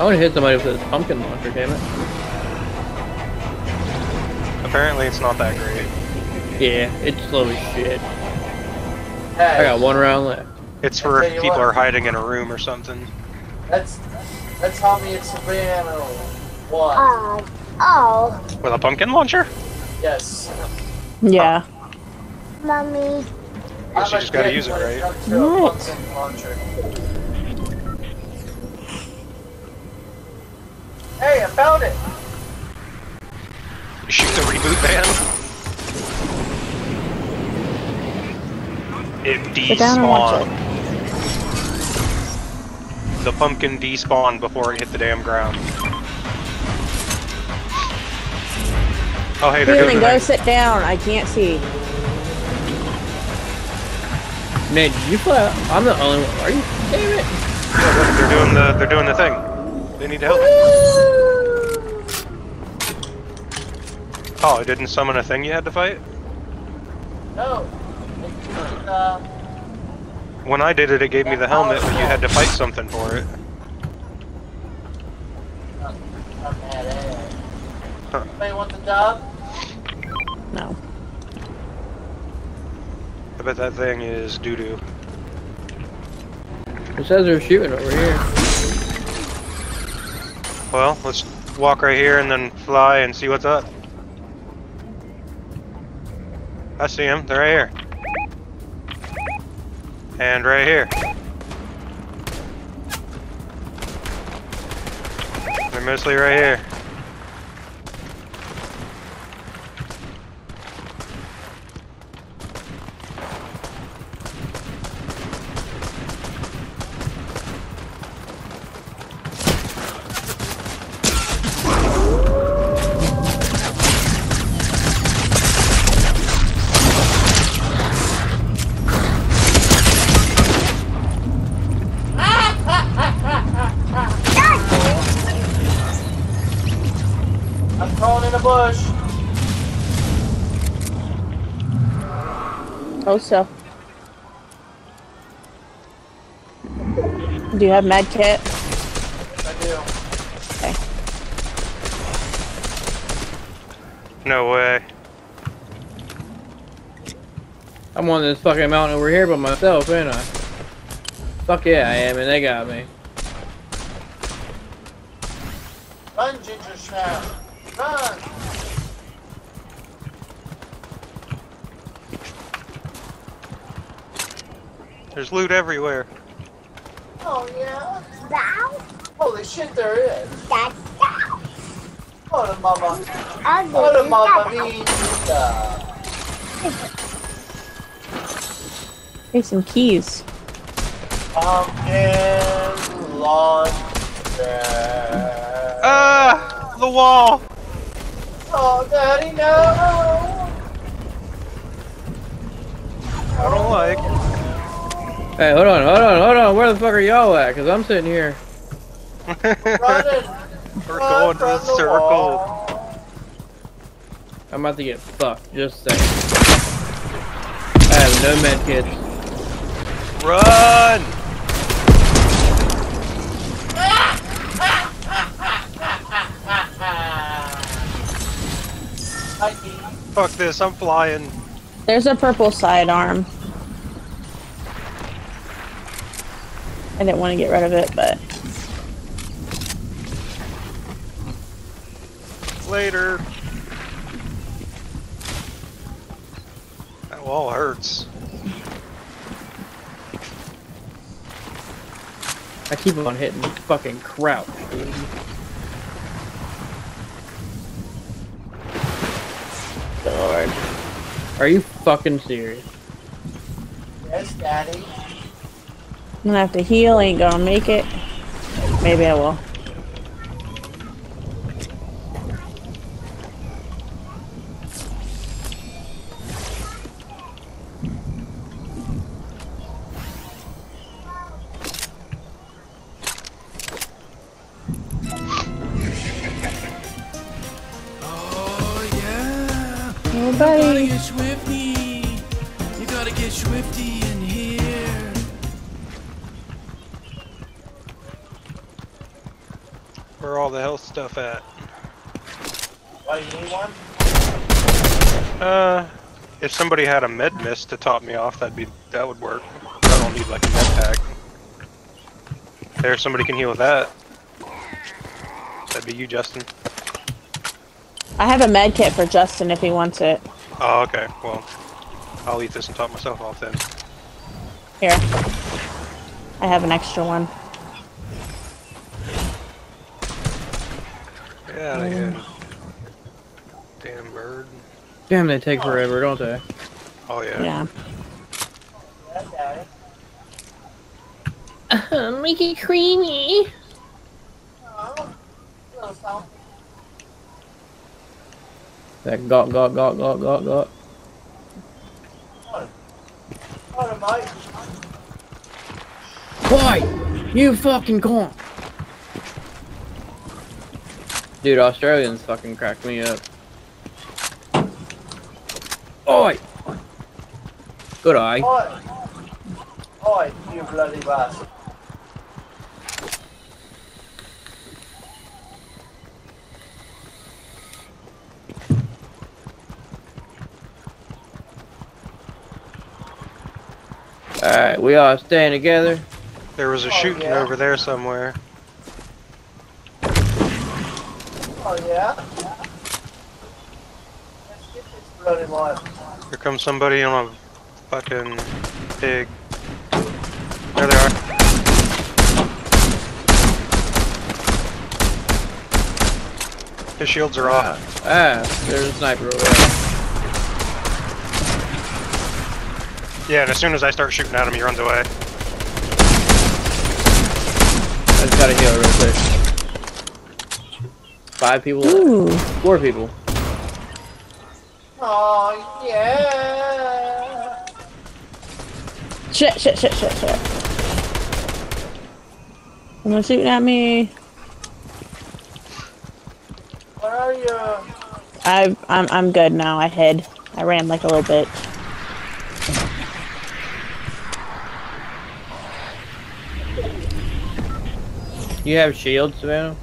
I want to hit somebody with this pumpkin launcher, damn it. Apparently it's not that great. Yeah, it's slow as shit. Hey, I got one round left. It's for if people what. are hiding in a room or something. That's that's how me at Savannah. One. Oh, oh, With a pumpkin launcher? Yes. Yeah. mommy. Guess you I'm just a gotta use it, when right? Hey, I found it. You shoot the reboot van? It Sit down and watch despawned. The pumpkin despawned before it hit the damn ground. Oh hey, they're doing Feeling, go thing. sit down. I can't see. Man, did you fly? I'm the only one. Are you? Damn it! Yeah, look, they're doing the they're doing the thing. They need help. Oh, it didn't summon a thing you had to fight? No. Uh, When I did it, it gave me the helmet, but you had to fight something for it. I'm mad at Huh. Anybody want the job? No. I bet that thing is doo doo. It says they're shooting over here. Well, let's walk right here and then fly and see what's up. I see them. They're right here. And right here. They're mostly right here. Bush. Oh, so. Do you have med kit? I do. Okay. No way. I'm on this fucking mountain over here by myself, ain't I? Fuck yeah, I am, and they got me. Run, Ginger Snap. Run. There's loot everywhere. Oh, yeah. Down, Holy shit, there is. that's down. Oh, the mama. Ugly. Oh, the mama Down. means. Hey, some keys. Pumpkin launcher. Ah! The wall! Oh, Daddy, no! I don't like. Hey, hold on, hold on, hold on. Where the fuck are y'all at? Cause I'm sitting here. Running. We're run going to from the the circle. wall. I'm about to get fucked. Just a second. I have no med kits. Run! Fuck this, I'm flying. There's a purple sidearm. I didn't want to get rid of it, but Later. That wall hurts. I keep on hitting fucking crouch, dude. Are you fucking serious? Yes, Daddy. I'm gonna have to heal, ain't gonna make it. Maybe I will. Oh yeah. Oh, swifty in here. Where all the health stuff at? Why you need one? Uh, if somebody had a med mist to top me off, that'd be that would work. I don't need like a med pack. There, somebody can heal with that. That'd be you, Justin. I have a med kit for Justin if he wants it. Oh, okay. Well, I'll eat this and top myself off then. Here. I have an extra one. Get out of here. Damn bird. Damn, they take forever, don't they? Oh yeah. Yeah. Yeah, Daddy. Uh, make it creamy. Oh, little something. That got, got, got, got, got, got. What am I? Why? You fucking can't. Dude, Australians fucking crack me up. Oi! Good eye. Oi! Oi, you bloody bastard. Alright, we all staying together. There was a Oh, shooting yeah. over there somewhere. Oh yeah? Let's get this bloody life. Here comes somebody on a fucking pig. There they are. His shields are off. Ah, there's a sniper over there. Yeah, and as soon as I start shooting at him, he runs away. I just gotta heal real quick. Five people, Ooh. four people. Oh yeah! Shit, shit, shit, shit, shit. Someone shooting at me. Where are you? I, I'm, I'm good now. I hid. I ran like a little bitch. You have shields, Savannah?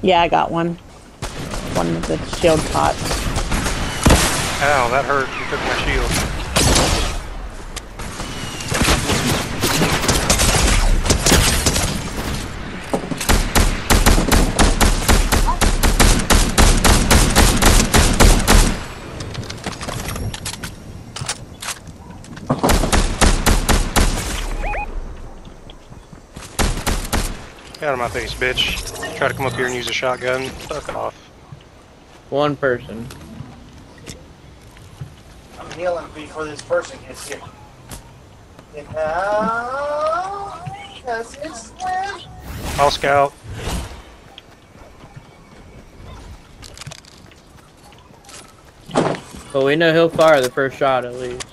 Yeah, I got one. One of the shield pots. Ow, that hurt. You took my shield. Out of my face, bitch. Try to come up here and use a shotgun. Fuck off. One person. I'm healing before this person gets here. You know? Cause it's when I'll scout. But we know he'll fire the first shot at least.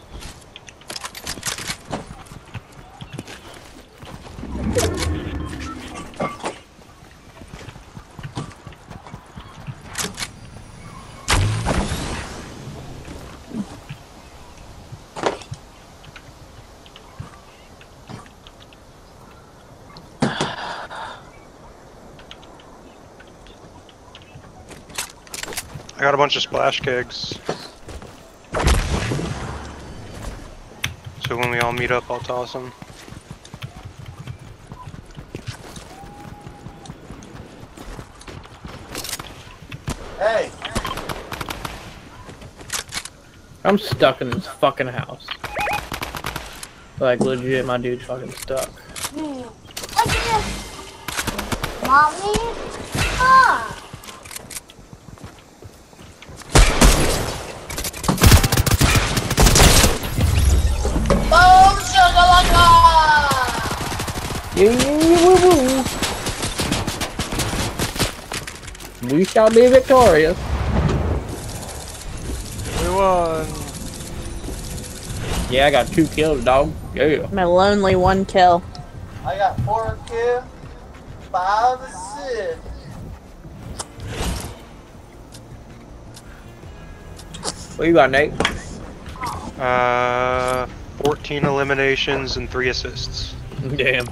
I got a bunch of splash kegs. So when we all meet up, I'll toss them. Hey, I'm stuck in this fucking house. Like legit, my dude's fucking stuck. Look this. Mommy? Ah. We shall be victorious. We won. Yeah, I got two kills, dog. Yeah. My lonely one kill. I got four kill, five assists. What you got, Nate? Uh, 14 eliminations and 3 assists. Damn.